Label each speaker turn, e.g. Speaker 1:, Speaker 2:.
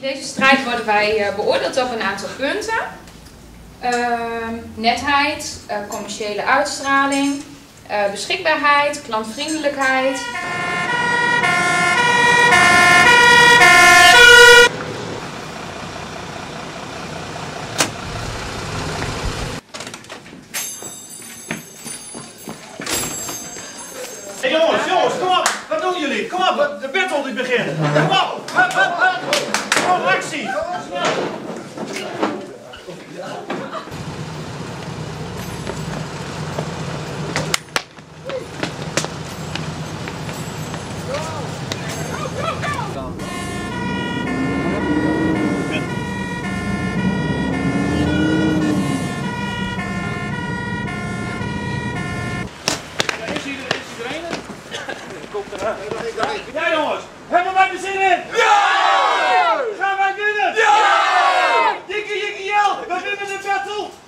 Speaker 1: In deze strijd worden wij uh, beoordeeld op een aantal punten. Uh, netheid, uh, commerciële uitstraling, uh, beschikbaarheid, klantvriendelijkheid.
Speaker 2: Hey jongens, jongens, kom op! Wat doen jullie? Kom op, de battle die begint! Kom op! Kom, actie! Snel! Ja, is hier, is iedereen er? Komt Pega a libertação!